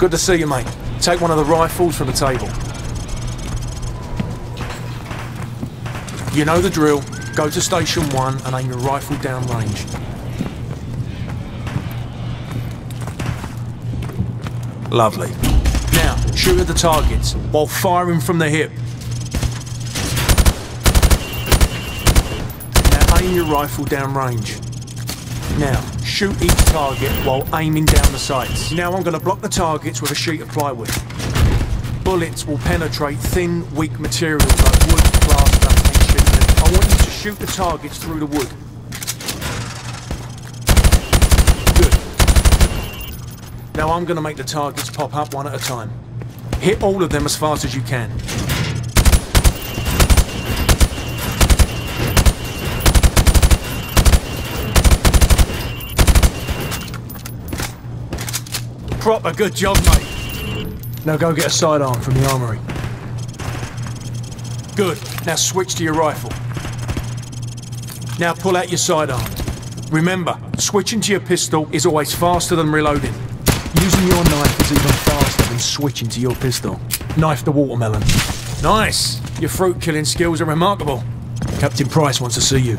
Good to see you, mate. Take one of the rifles from the table. You know the drill. Go to station one and aim your rifle down range. Lovely. Now, shoot at the targets while firing from the hip. Now aim your rifle down range. Now, shoot each target while aiming down the sights. Now I'm going to block the targets with a sheet of plywood. Bullets will penetrate thin, weak materials like wood, plaster. I want you to shoot the targets through the wood. Good. Now I'm going to make the targets pop up one at a time. Hit all of them as fast as you can. Proper good job, mate. Now go get a sidearm from the armory. Good. Now switch to your rifle. Now pull out your sidearm. Remember, switching to your pistol is always faster than reloading. Using your knife is even faster than switching to your pistol. Knife the watermelon. Nice! Your fruit killing skills are remarkable. Captain Price wants to see you.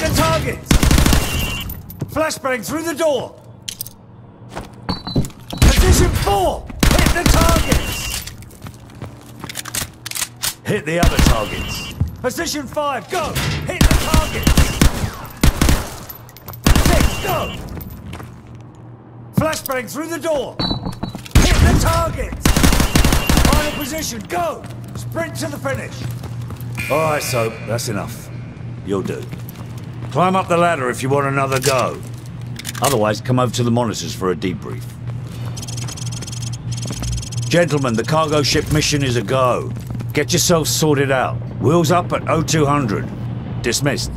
The targets! Flashbang through the door! Position four! Hit the targets! Hit the other targets. Position five, go! Hit the targets! Six, go! Flashbang through the door! Hit the targets! Final position, go! Sprint to the finish! Alright, Soap, that's enough. You'll do. Climb up the ladder if you want another go. Otherwise, come over to the monitors for a debrief. Gentlemen, the cargo ship mission is a go. Get yourself sorted out. Wheels up at 0200. Dismissed.